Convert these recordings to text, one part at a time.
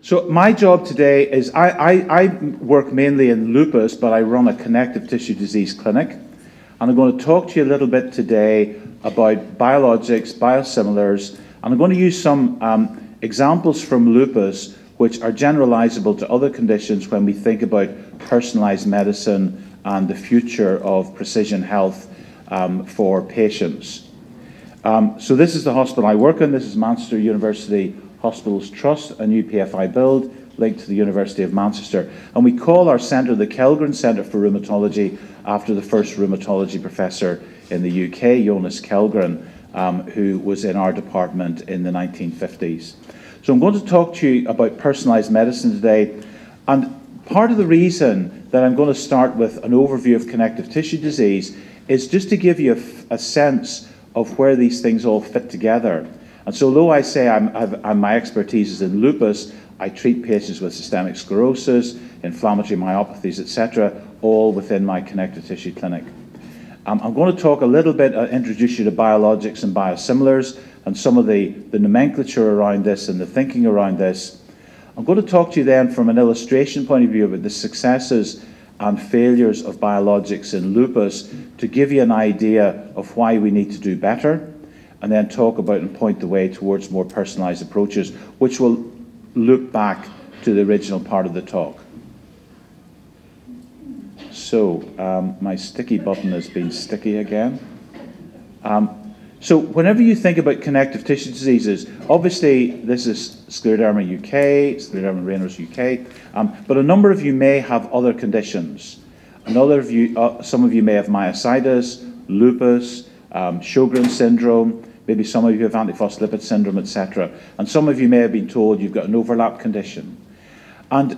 So my job today is I, I, I, work mainly in lupus, but I run a connective tissue disease clinic. And I'm going to talk to you a little bit today about biologics, biosimilars, and I'm going to use some um, examples from lupus which are generalizable to other conditions when we think about personalized medicine and the future of precision health um, for patients. Um, so this is the hospital I work in. This is Manchester University Hospitals Trust, a new PFI build linked to the University of Manchester. And we call our centre the Kellgren Centre for Rheumatology after the first rheumatology professor in the UK, Jonas Kellgren, um, who was in our department in the 1950s. So I'm going to talk to you about personalised medicine today. And part of the reason that I'm going to start with an overview of connective tissue disease is just to give you a sense of where these things all fit together. And so, although I say I'm, I'm, my expertise is in lupus, I treat patients with systemic sclerosis, inflammatory myopathies, etc., all within my connective tissue clinic. Um, I'm going to talk a little bit, uh, introduce you to biologics and biosimilars and some of the, the nomenclature around this and the thinking around this. I'm going to talk to you then from an illustration point of view about the successes and failures of biologics in lupus to give you an idea of why we need to do better and then talk about and point the way towards more personalised approaches, which will look back to the original part of the talk. So, um, my sticky button has been sticky again. Um, so, whenever you think about connective tissue diseases, obviously this is scleroderma UK, scleroderma raynaud's UK, um, but a number of you may have other conditions. Another of you, uh, some of you may have myositis, lupus, um, Sjogren's syndrome, Maybe some of you have antiphospholipid syndrome, etc. And some of you may have been told you've got an overlap condition. And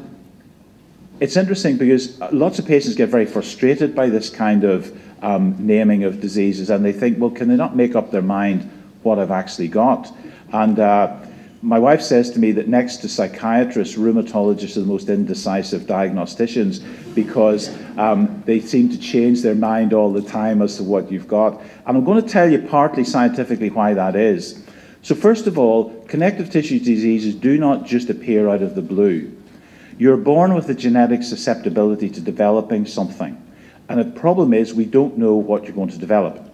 it's interesting because lots of patients get very frustrated by this kind of um, naming of diseases and they think, well, can they not make up their mind what I've actually got? And uh, my wife says to me that next to psychiatrists, rheumatologists are the most indecisive diagnosticians because um, they seem to change their mind all the time as to what you've got. And I'm going to tell you partly scientifically why that is. So, first of all, connective tissue diseases do not just appear out of the blue. You're born with a genetic susceptibility to developing something. And the problem is, we don't know what you're going to develop.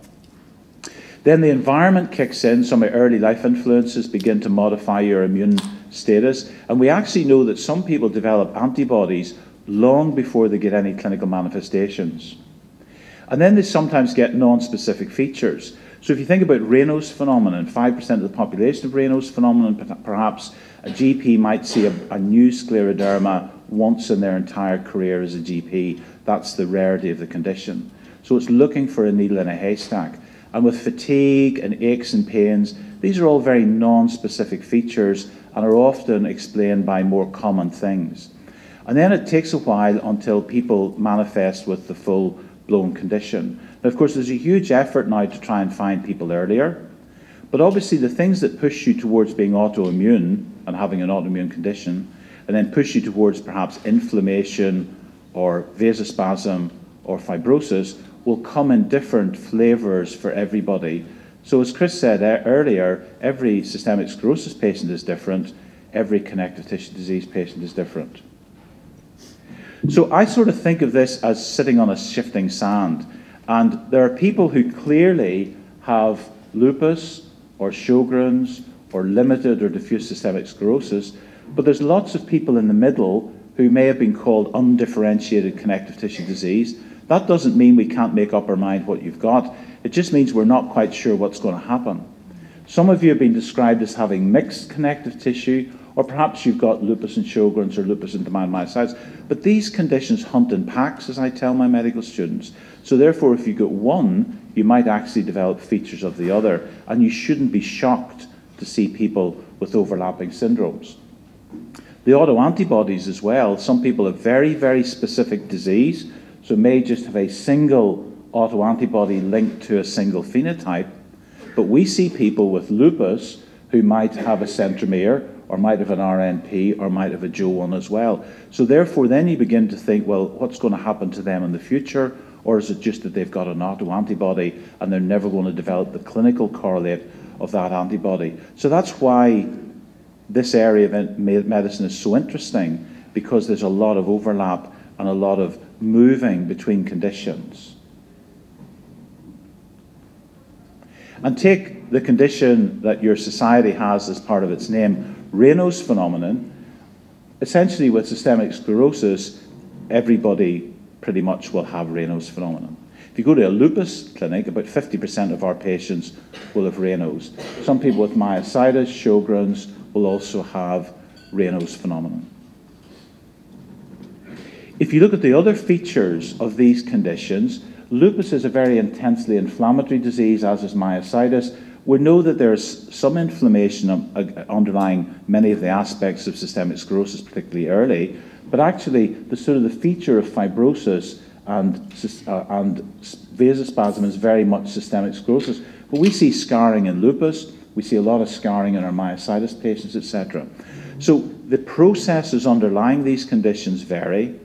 Then the environment kicks in, some of early life influences begin to modify your immune status, and we actually know that some people develop antibodies long before they get any clinical manifestations. And then they sometimes get non-specific features. So if you think about Raynaud's phenomenon, 5% of the population of Raynaud's phenomenon, perhaps a GP might see a, a new scleroderma once in their entire career as a GP. That's the rarity of the condition. So it's looking for a needle in a haystack and with fatigue and aches and pains. These are all very non-specific features and are often explained by more common things. And then it takes a while until people manifest with the full-blown condition. Now, of course, there's a huge effort now to try and find people earlier. But obviously, the things that push you towards being autoimmune and having an autoimmune condition, and then push you towards perhaps inflammation or vasospasm or fibrosis, will come in different flavors for everybody. So, as Chris said earlier, every systemic sclerosis patient is different, every connective tissue disease patient is different. So, I sort of think of this as sitting on a shifting sand. And there are people who clearly have lupus or Sjogren's or limited or diffuse systemic sclerosis, but there's lots of people in the middle who may have been called undifferentiated connective tissue disease that doesn't mean we can't make up our mind what you've got. It just means we're not quite sure what's going to happen. Some of you have been described as having mixed connective tissue, or perhaps you've got lupus and Sjogren's or lupus and dermatomyositis. But these conditions hunt in packs, as I tell my medical students. So therefore, if you get one, you might actually develop features of the other, and you shouldn't be shocked to see people with overlapping syndromes. The autoantibodies as well, some people have very, very specific disease, so it may just have a single autoantibody linked to a single phenotype, but we see people with lupus who might have a centromere or might have an RNP or might have a JO1 as well. So therefore then you begin to think, well, what's going to happen to them in the future? Or is it just that they've got an autoantibody and they're never going to develop the clinical correlate of that antibody? So that's why this area of medicine is so interesting because there's a lot of overlap and a lot of moving between conditions. And take the condition that your society has as part of its name, Raynaud's phenomenon. Essentially, with systemic sclerosis, everybody pretty much will have Raynaud's phenomenon. If you go to a lupus clinic, about 50% of our patients will have Raynaud's. Some people with myositis, Sjogren's, will also have Raynaud's phenomenon. If you look at the other features of these conditions, lupus is a very intensely inflammatory disease, as is myositis. We know that there's some inflammation underlying many of the aspects of systemic sclerosis, particularly early, but actually the sort of the feature of fibrosis and, uh, and vasospasm is very much systemic sclerosis. But we see scarring in lupus, we see a lot of scarring in our myositis patients, etc. So the processes underlying these conditions vary,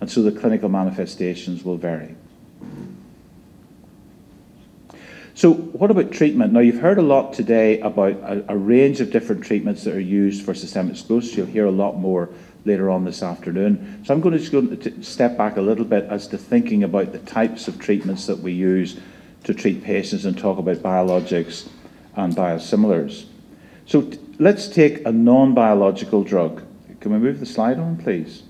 and so the clinical manifestations will vary. So, what about treatment? Now, you've heard a lot today about a, a, range of different treatments that are used for systemic sclerosis. You'll hear a lot more later on this afternoon. So, I'm going to just go to step back a little bit as to thinking about the types of treatments that we use to treat patients and talk about biologics and biosimilars. So, let's take a non biological drug. Can we move the slide on, please?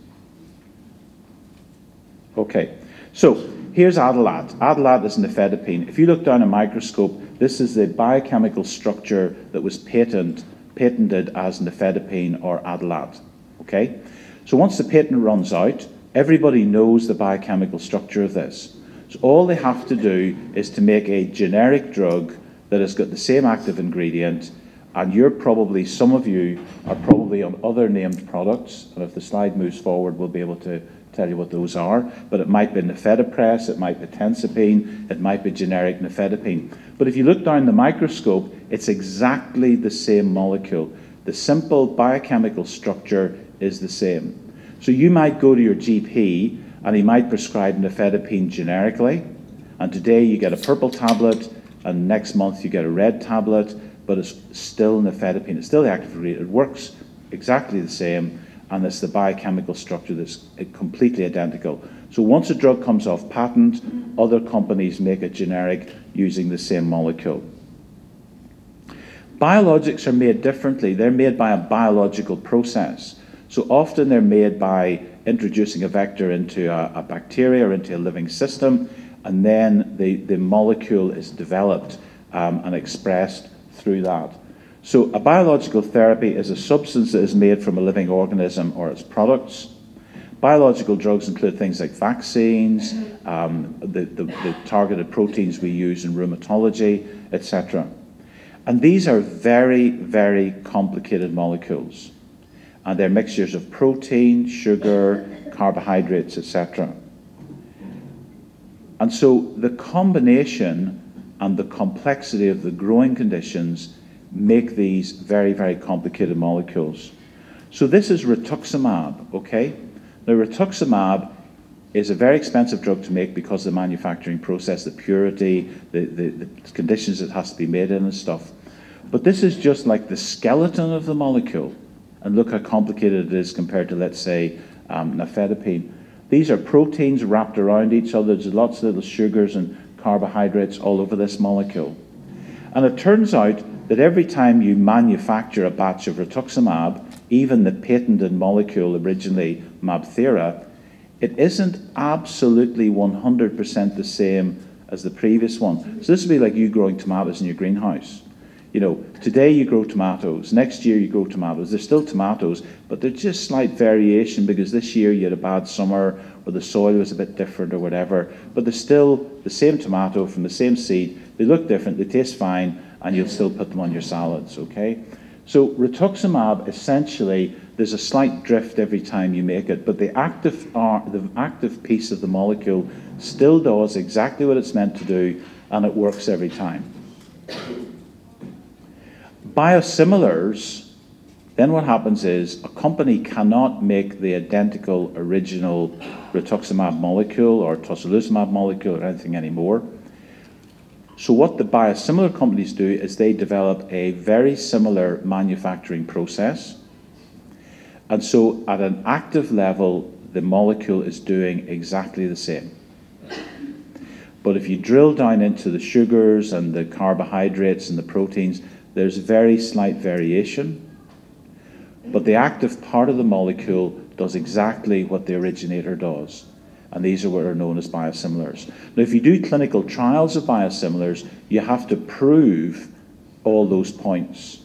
Okay, so here's Adalat. Adalat is nifedipine. If you look down a microscope, this is the biochemical structure that was patent, patented as nifedipine or Adalat. Okay, so once the patent runs out, everybody knows the biochemical structure of this. So all they have to do is to make a generic drug that has got the same active ingredient, and you're probably, some of you are probably on other named products, and if the slide moves forward, we'll be able to tell you what those are, but it might be nifedipress, it might be tensipine, it might be generic nifedipine. But if you look down the microscope, it's exactly the same molecule. The simple biochemical structure is the same. So you might go to your GP and he might prescribe nifedipine generically, and today you get a purple tablet, and next month you get a red tablet, but it's still nifedipine. It's still the active ingredient. It works exactly the same and it's the biochemical structure that's completely identical. So once a drug comes off patent, other companies make it generic using the same molecule. Biologics are made differently. They're made by a biological process. So often they're made by introducing a vector into a, a bacteria or into a living system, and then the, the molecule is developed um, and expressed through that. So, a biological therapy is a substance that is made from a living organism or its products. Biological drugs include things like vaccines, um, the, the, the targeted proteins we use in rheumatology, etc. And these are very, very complicated molecules. And they're mixtures of protein, sugar, carbohydrates, etc. And so the combination and the complexity of the growing conditions make these very, very complicated molecules. So this is rituximab, okay? Now rituximab is a very expensive drug to make because of the manufacturing process, the purity, the, the, the conditions it has to be made in and stuff. But this is just like the skeleton of the molecule. And look how complicated it is compared to, let's say, um, nifedipine. These are proteins wrapped around each other. There's lots of little sugars and carbohydrates all over this molecule. And it turns out that every time you manufacture a batch of rituximab, even the patented molecule originally Mabthera, it isn't absolutely 100% the same as the previous one. So this would be like you growing tomatoes in your greenhouse. You know, today you grow tomatoes, next year you grow tomatoes. They're still tomatoes, but there's just slight variation because this year you had a bad summer or the soil was a bit different or whatever. But they're still the same tomato from the same seed. They look different, they taste fine, and you'll still put them on your salads, okay? So rituximab, essentially, there's a slight drift every time you make it, but the active, the active piece of the molecule still does exactly what it's meant to do, and it works every time. Biosimilars, then what happens is a company cannot make the identical original rituximab molecule or tocilizumab molecule or anything anymore So what the biosimilar companies do is they develop a very similar manufacturing process. And so at an active level, the molecule is doing exactly the same. But if you drill down into the sugars and the carbohydrates and the proteins, there's very slight variation. But the active part of the molecule does exactly what the originator does. And these are what are known as biosimilars. Now, if you do clinical trials of biosimilars, you have to prove all those points.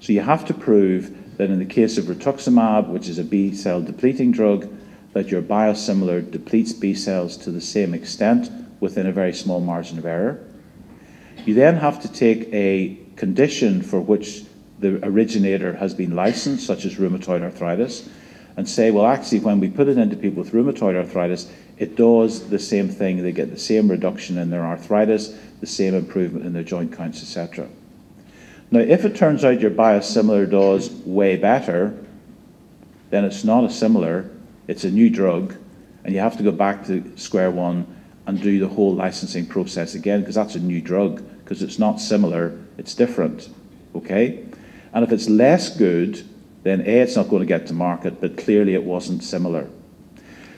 So you have to prove that in the case of rituximab, which is a B cell depleting drug, that your biosimilar depletes B cells to the same extent within a very small margin of error. You then have to take a condition for which the originator has been licensed, such as rheumatoid arthritis, and say, well, actually, when we put it into people with rheumatoid arthritis, it does the same thing. They get the same reduction in their arthritis, the same improvement in their joint counts, etc. Now, if it turns out your biosimilar does way better, then it's not a similar, it's a new drug, and you have to go back to square one and do the whole licensing process again because that's a new drug because it's not similar, it's different. Okay? And if it's less good, then A, it's not going to get to market, but clearly it wasn't similar.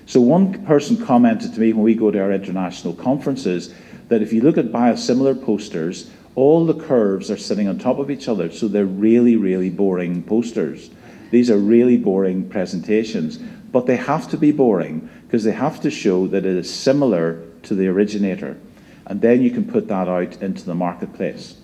So one person commented to me when we go to our international conferences that if you look at biosimilar posters, all the curves are sitting on top of each other, so they're really, really boring posters. These are really boring presentations, but they have to be boring because they have to show that it is similar to the originator. And then you can put that out into the marketplace.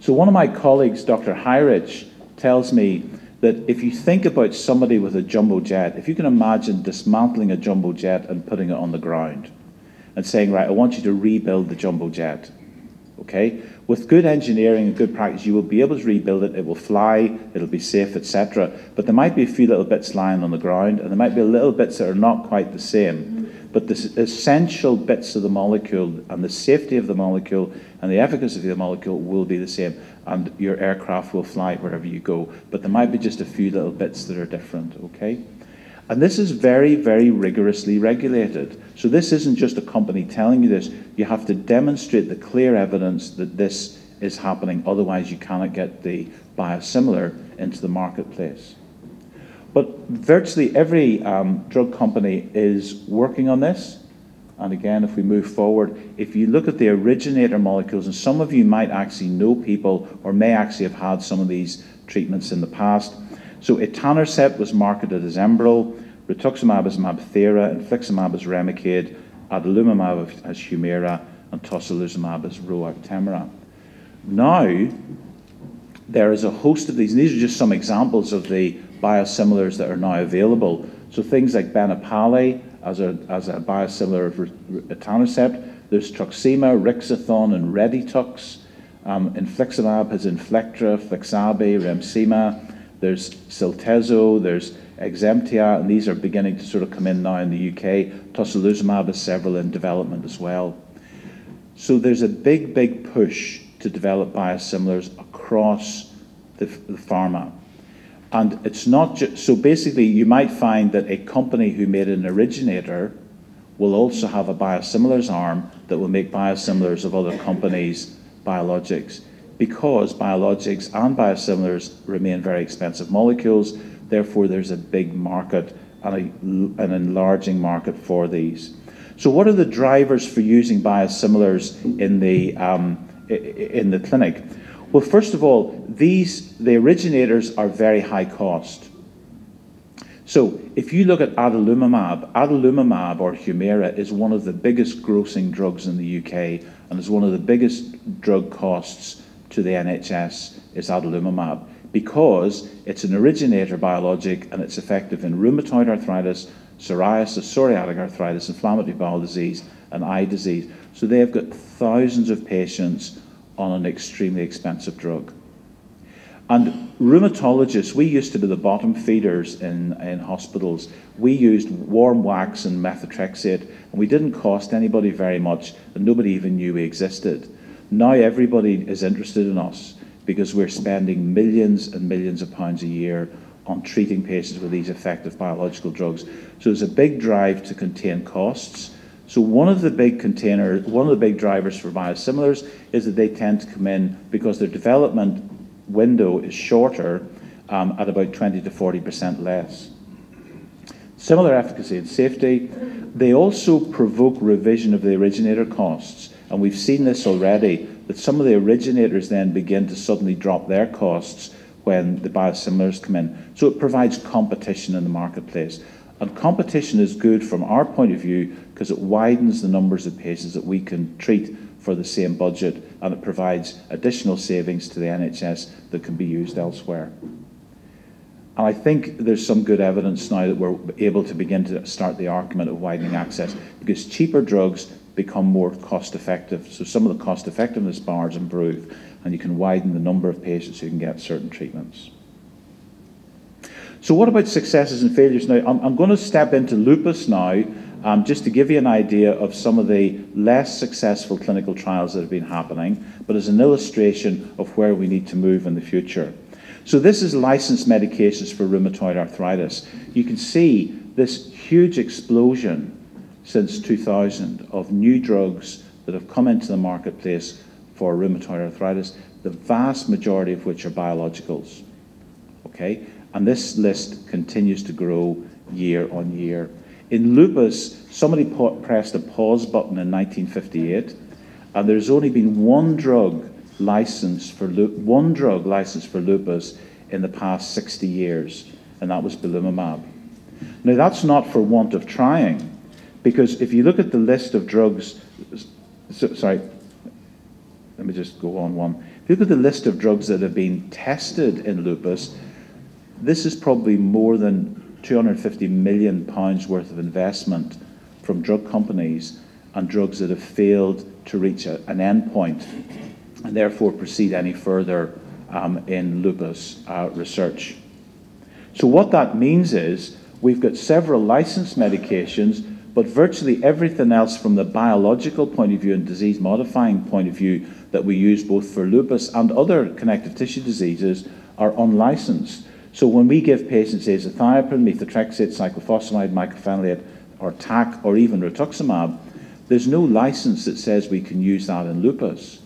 So one of my colleagues, Dr. Hyrich, tells me that if you think about somebody with a jumbo jet, if you can imagine dismantling a jumbo jet and putting it on the ground and saying, right, I want you to rebuild the jumbo jet. Okay? With good engineering and good practice, you will be able to rebuild it. It will fly, it'll be safe, etc. But there might be a few little bits lying on the ground, and there might be little bits that are not quite the same but the essential bits of the molecule and the safety of the molecule and the efficacy of the molecule will be the same, and your aircraft will fly wherever you go. But there might be just a few little bits that are different, okay? And this is very, very rigorously regulated. So this isn't just a company telling you this. You have to demonstrate the clear evidence that this is happening. Otherwise, you cannot get the biosimilar into the marketplace. But virtually every um, drug company is working on this. And again, if we move forward, if you look at the originator molecules, and some of you might actually know people or may actually have had some of these treatments in the past. So etanercept was marketed as Enbrel, rituximab as Mabthera, infliximab as Remicade, adalimumab as Humira, and tocilizumab as Roactemra. Now, there is a host of these, and these are just some examples of the biosimilars that are now available. So things like Benepali as a, as a biosimilar of etanercept. There's Truxima, Rixathon, and Reditux. Um, infliximab has Inflectra, Flixabi, Remsima. There's Cyltezo, there's Exemptia, and these are beginning to sort of come in now in the UK. Tocilizumab has several in development as well. So there's a big, big push to develop biosimilars across the, the pharma. And it's not just, so basically, you might find that a company who made an originator will also have a biosimilars arm that will make biosimilars of other companies' biologics because biologics and biosimilars remain very expensive molecules. Therefore, there's a big market and a, an enlarging market for these. So, what are the drivers for using biosimilars in the, um, in the clinic? Well, first of all, these the originators are very high cost. So if you look at adalimumab, adalimumab or Humira is one of the biggest grossing drugs in the UK and is one of the biggest drug costs to the NHS is adalimumab because it's an originator biologic and it's effective in rheumatoid arthritis, psoriasis, psoriatic arthritis, inflammatory bowel disease, and eye disease. So they've got thousands of patients on an extremely expensive drug. And rheumatologists, we used to be the bottom feeders in, in hospitals. We used warm wax and methotrexate, and we didn't cost anybody very much, and nobody even knew we existed. Now everybody is interested in us because we're spending millions and millions of pounds a year on treating patients with these effective biological drugs. So there's a big drive to contain costs So one of the big one of the big drivers for biosimilars is that they tend to come in because their development window is shorter um, at about 20 to 40% less. Similar efficacy and safety. They also provoke revision of the originator costs. And we've seen this already, that some of the originators then begin to suddenly drop their costs when the biosimilars come in. So it provides competition in the marketplace. And competition is good from our point of view because it widens the numbers of patients that we can treat for the same budget and it provides additional savings to the NHS that can be used elsewhere. And I think there's some good evidence now that we're able to begin to start the argument of widening access because cheaper drugs become more cost effective. So some of the cost effectiveness bars improve and you can widen the number of patients who can get certain treatments. So what about successes and failures now? I'm, I'm going to step into lupus now um, just to give you an idea of some of the less successful clinical trials that have been happening, but as an illustration of where we need to move in the future. So this is licensed medications for rheumatoid arthritis. You can see this huge explosion since 2000 of new drugs that have come into the marketplace for rheumatoid arthritis, the vast majority of which are biologicals. Okay? And this list continues to grow year on year. In lupus, somebody pressed a pause button in 1958, and there's only been one drug licensed for one drug licensed for lupus in the past 60 years, and that was belimumab. Now that's not for want of trying, because if you look at the list of drugs, so, sorry, let me just go on one. If you look at the list of drugs that have been tested in lupus, this is probably more than 250 million pounds worth of investment from drug companies and drugs that have failed to reach a, an endpoint and therefore proceed any further um, in lupus uh, research. So what that means is we've got several licensed medications, but virtually everything else from the biological point of view and disease modifying point of view that we use both for lupus and other connective tissue diseases are unlicensed. So when we give patients azathioprine, methotrexate, cyclophosphamide, mycophenolate, or TAC, or even rituximab, there's no license that says we can use that in lupus.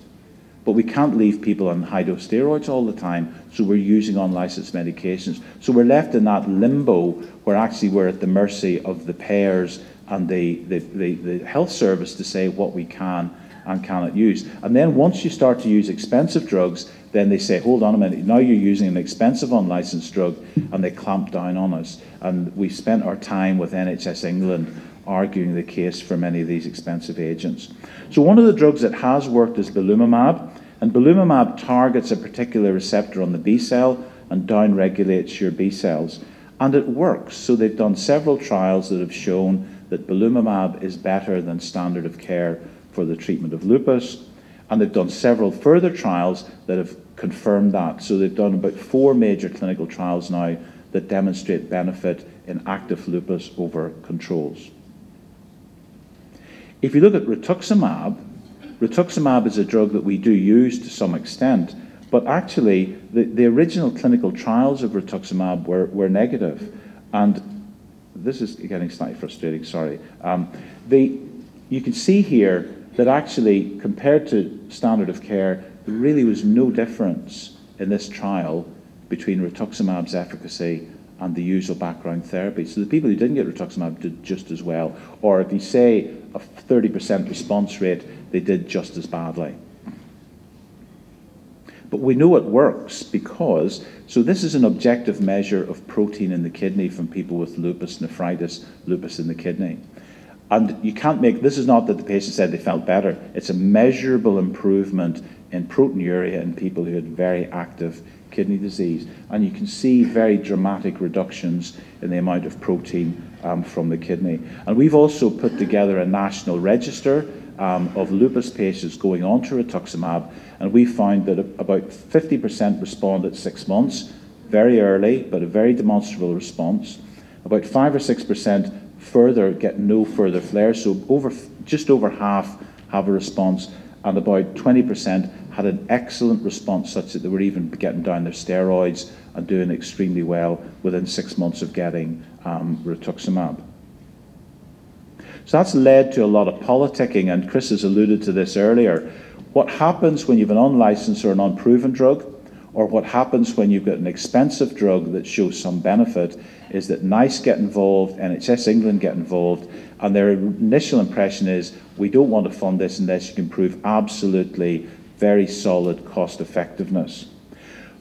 But we can't leave people on high dose steroids all the time, so we're using unlicensed medications. So we're left in that limbo where actually we're at the mercy of the payers and the, the, the, the health service to say what we can and cannot use. And then once you start to use expensive drugs, then they say, hold on a minute, now you're using an expensive unlicensed drug, and they clamp down on us. And we spent our time with NHS England arguing the case for many of these expensive agents. So one of the drugs that has worked is belimumab, and belimumab targets a particular receptor on the B cell and downregulates your B cells. And it works. So they've done several trials that have shown that belimumab is better than standard of care for the treatment of lupus. And they've done several further trials that have confirmed that. So they've done about four major clinical trials now that demonstrate benefit in active lupus over controls. If you look at rituximab, rituximab is a drug that we do use to some extent, but actually the, the original clinical trials of rituximab were, were negative. And this is getting slightly frustrating, sorry. Um, the, you can see here that actually, compared to standard of care, there really was no difference in this trial between rituximab's efficacy and the usual background therapy. So the people who didn't get rituximab did just as well. Or if you say a 30% response rate, they did just as badly. But we know it works because, so this is an objective measure of protein in the kidney from people with lupus nephritis, lupus in the kidney. And you can't make, this is not that the patient said they felt better, it's a measurable improvement in proteinuria in people who had very active kidney disease. And you can see very dramatic reductions in the amount of protein um, from the kidney. And we've also put together a national register um, of lupus patients going on to rituximab, and we found that about 50% respond at six months, very early, but a very demonstrable response. About 5 or 6% further get no further flares. So over just over half have a response, and about 20% had an excellent response, such that they were even getting down their steroids and doing extremely well within six months of getting um, rituximab. So that's led to a lot of politicking, and Chris has alluded to this earlier. What happens when you have an unlicensed or an unproven drug, or what happens when you've got an expensive drug that shows some benefit, is that NICE get involved, NHS England get involved, and their initial impression is we don't want to fund this unless you can prove absolutely very solid cost effectiveness.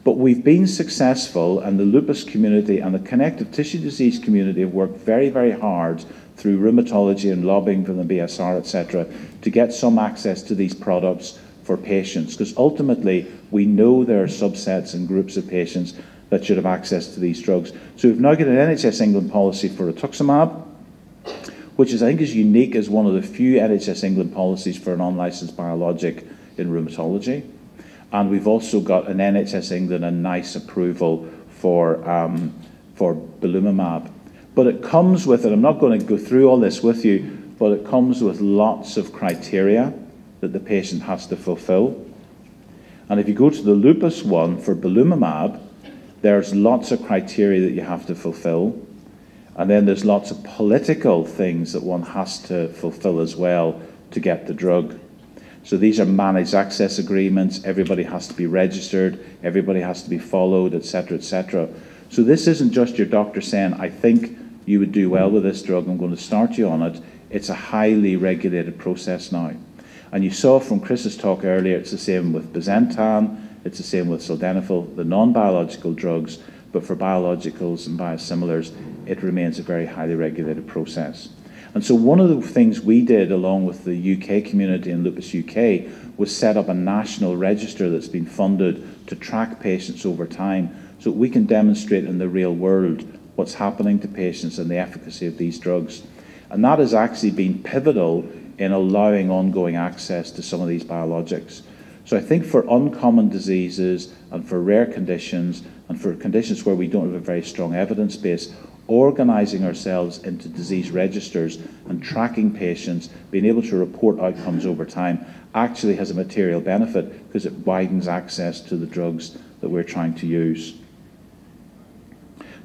But we've been successful, and the lupus community and the connective tissue disease community have worked very, very hard through rheumatology and lobbying from the BSR, etc., to get some access to these products for patients. Because ultimately, we know there are subsets and groups of patients that should have access to these drugs. So we've now got an NHS England policy for rituximab, which is, I think, is unique as one of the few NHS England policies for an unlicensed biologic in rheumatology. And we've also got an NHS England and NICE approval for, um, for belimumab. But it comes with, and I'm not going to go through all this with you, but it comes with lots of criteria that the patient has to fulfill. And if you go to the lupus one for belimumab, there's lots of criteria that you have to fulfill. And then there's lots of political things that one has to fulfill as well to get the drug. So these are managed access agreements. Everybody has to be registered. Everybody has to be followed, etc., etc. So this isn't just your doctor saying, "I think you would do well with this drug. I'm going to start you on it." It's a highly regulated process now. And you saw from Chris's talk earlier, it's the same with bosentan, it's the same with sildenafil, the non-biological drugs, but for biologicals and biosimilars, it remains a very highly regulated process. And so one of the things we did along with the UK community and Lupus UK was set up a national register that's been funded to track patients over time so we can demonstrate in the real world what's happening to patients and the efficacy of these drugs. And that has actually been pivotal in allowing ongoing access to some of these biologics. So I think for uncommon diseases and for rare conditions and for conditions where we don't have a very strong evidence base, organising ourselves into disease registers and tracking patients, being able to report outcomes over time, actually has a material benefit because it widens access to the drugs that we're trying to use.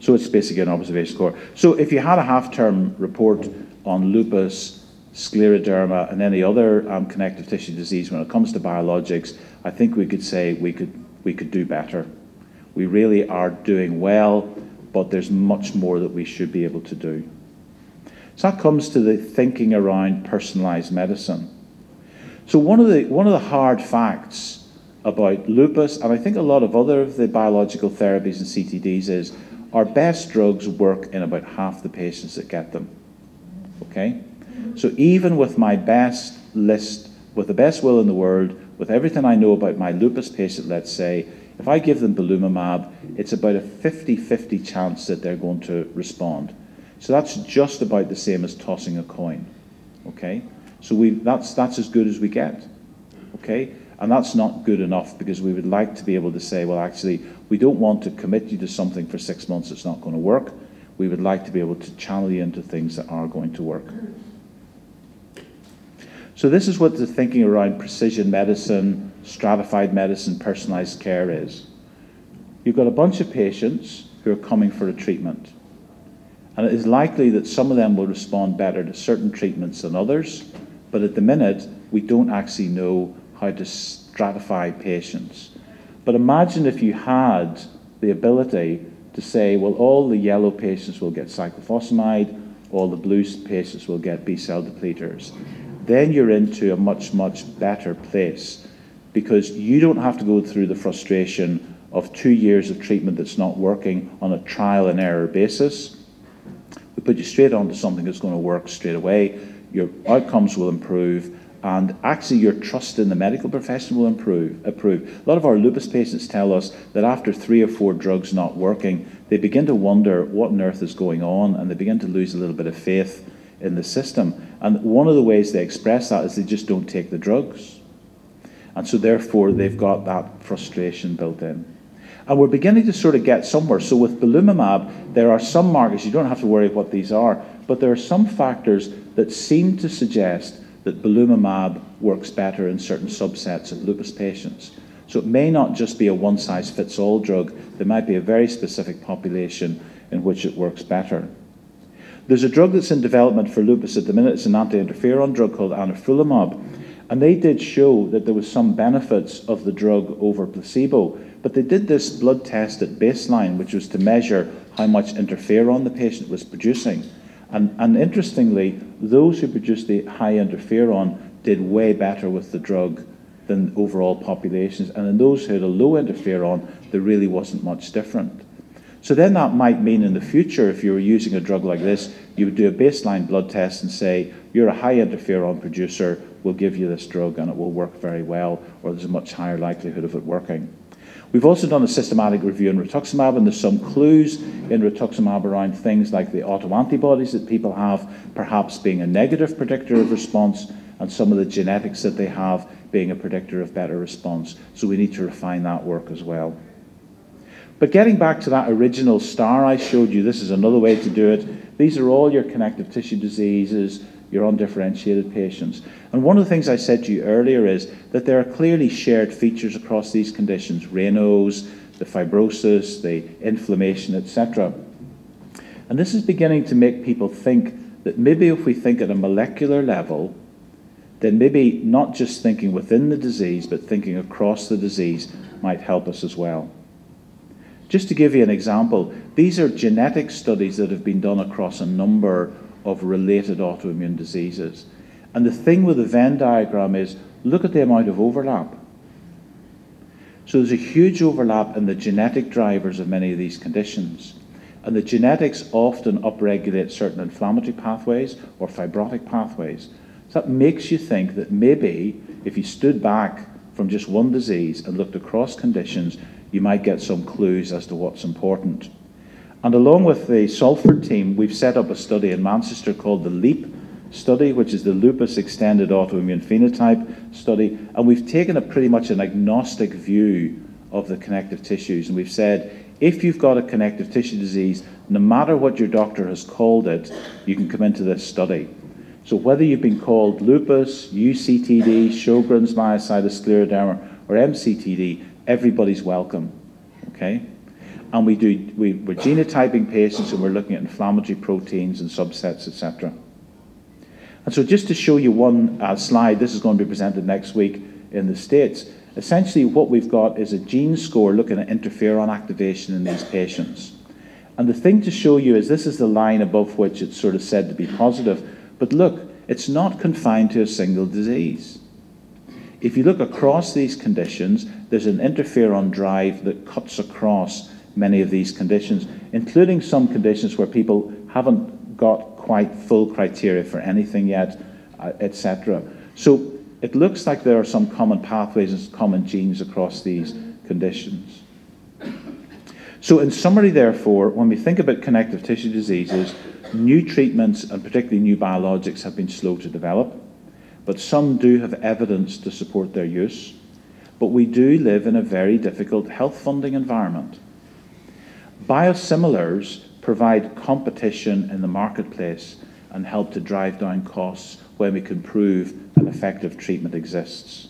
So it's basically an observation score. So if you had a half-term report on lupus, scleroderma, and any other um, connective tissue disease when it comes to biologics, I think we could say we could, we could do better. We really are doing well but there's much more that we should be able to do. So that comes to the thinking around personalized medicine. So one of the one of the hard facts about lupus, and I think a lot of other of the biological therapies and CTDs is our best drugs work in about half the patients that get them. Okay? So even with my best list, with the best will in the world, with everything I know about my lupus patient, let's say, if I give them belimumab, it's about a 50-50 chance that they're going to respond. So that's just about the same as tossing a coin. Okay? So we, that's, that's as good as we get. Okay? And that's not good enough because we would like to be able to say, well, actually, we don't want to commit you to something for six months that's not going to work. We would like to be able to channel you into things that are going to work. So this is what the thinking around precision medicine, stratified medicine, personalized care is. You've got a bunch of patients who are coming for a treatment. And it is likely that some of them will respond better to certain treatments than others, but at the minute, we don't actually know how to stratify patients. But imagine if you had the ability to say, well, all the yellow patients will get cyclophosphamide, all the blue patients will get B cell depleters then you're into a much, much better place because you don't have to go through the frustration of two years of treatment that's not working on a trial and error basis. We put you straight onto something that's going to work straight away. Your outcomes will improve, and actually your trust in the medical profession will improve. improve. A lot of our lupus patients tell us that after three or four drugs not working, they begin to wonder what on earth is going on, and they begin to lose a little bit of faith in the system. And one of the ways they express that is they just don't take the drugs. And so therefore they've got that frustration built in. And we're beginning to sort of get somewhere. So with belimumab, there are some markers, you don't have to worry what these are, but there are some factors that seem to suggest that belimumab works better in certain subsets of lupus patients. So it may not just be a one size fits all drug, there might be a very specific population in which it works better. There's a drug that's in development for lupus at the minute. It's an anti-interferon drug called anifrolumab. And they did show that there was some benefits of the drug over placebo. But they did this blood test at baseline, which was to measure how much interferon the patient was producing. And, and interestingly, those who produced the high interferon did way better with the drug than overall populations. And in those who had a low interferon, there really wasn't much different. So then that might mean in the future, if you were using a drug like this, you would do a baseline blood test and say, you're a high interferon producer, we'll give you this drug and it will work very well, or there's a much higher likelihood of it working. We've also done a systematic review in rituximab, and there's some clues in rituximab around things like the autoantibodies that people have, perhaps being a negative predictor of response, and some of the genetics that they have being a predictor of better response. So we need to refine that work as well. But getting back to that original star I showed you, this is another way to do it. These are all your connective tissue diseases, your undifferentiated patients. And one of the things I said to you earlier is that there are clearly shared features across these conditions, Raynaud's, the fibrosis, the inflammation, etc. And this is beginning to make people think that maybe if we think at a molecular level, then maybe not just thinking within the disease, but thinking across the disease might help us as well. Just to give you an example, these are genetic studies that have been done across a number of related autoimmune diseases. And the thing with the Venn diagram is look at the amount of overlap. So there's a huge overlap in the genetic drivers of many of these conditions. And the genetics often upregulate certain inflammatory pathways or fibrotic pathways. So that makes you think that maybe if you stood back from just one disease and looked across conditions, you might get some clues as to what's important. And along with the Salford team, we've set up a study in Manchester called the LEAP study, which is the Lupus Extended Autoimmune Phenotype study. And we've taken a pretty much an agnostic view of the connective tissues. And we've said, if you've got a connective tissue disease, no matter what your doctor has called it, you can come into this study. So whether you've been called lupus, UCTD, Sjogren's myositis scleroderma, or MCTD, everybody's welcome. Okay? and we do, we, we're genotyping patients and we're looking at inflammatory proteins and subsets, etc. And so just to show you one uh, slide, this is going to be presented next week in the States. Essentially what we've got is a gene score looking at interferon activation in these patients. And the thing to show you is this is the line above which it's sort of said to be positive. But look, it's not confined to a single disease. If you look across these conditions, there's an interferon drive that cuts across many of these conditions, including some conditions where people haven't got quite full criteria for anything yet, uh, etc. So it looks like there are some common pathways and common genes across these conditions. So in summary, therefore, when we think about connective tissue diseases, new treatments and particularly new biologics have been slow to develop, but some do have evidence to support their use. But we do live in a very difficult health funding environment. Biosimilars provide competition in the marketplace and help to drive down costs when we can prove an effective treatment exists.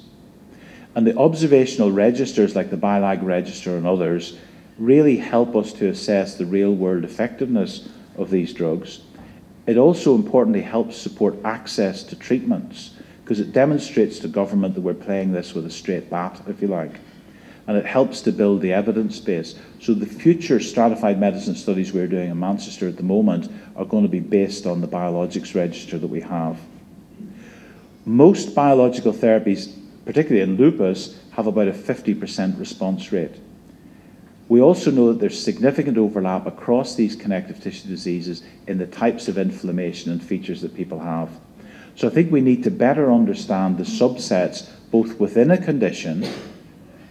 And the observational registers like the BILAG register and others really help us to assess the real world effectiveness of these drugs. It also importantly helps support access to treatments because it demonstrates to government that we're playing this with a straight bat, if you like and it helps to build the evidence base. So the future stratified medicine studies we're doing in Manchester at the moment are going to be based on the biologics register that we have. Most biological therapies, particularly in lupus, have about a 50% response rate. We also know that there's significant overlap across these connective tissue diseases in the types of inflammation and features that people have. So I think we need to better understand the subsets both within a condition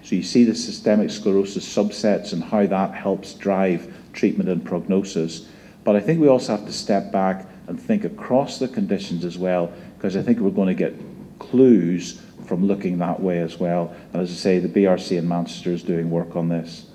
so you see the systemic sclerosis subsets and how that helps drive treatment and prognosis. But I think we also have to step back and think across the conditions as well, because I think we're going to get clues from looking that way as well. And as I say, the BRC in Manchester is doing work on this.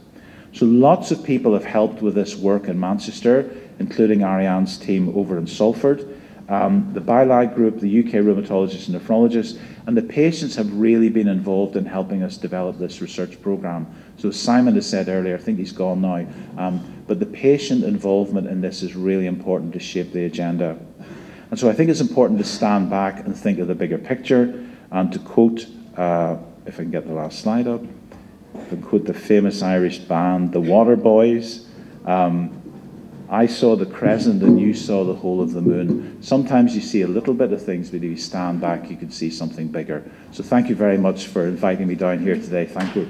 So lots of people have helped with this work in Manchester, including Ariane's team over in Salford. Um, the BILAG group, the UK rheumatologists and nephrologists, and the patients have really been involved in helping us develop this research program. So Simon has said earlier, I think he's gone now, um, but the patient involvement in this is really important to shape the agenda. And so I think it's important to stand back and think of the bigger picture and to quote, uh, if I can get the last slide up, to quote the famous Irish band, the Waterboys. Um, I saw the crescent and you saw the whole of the moon. Sometimes you see a little bit of things, but if you stand back, you can see something bigger. So thank you very much for inviting me down here today. Thank you.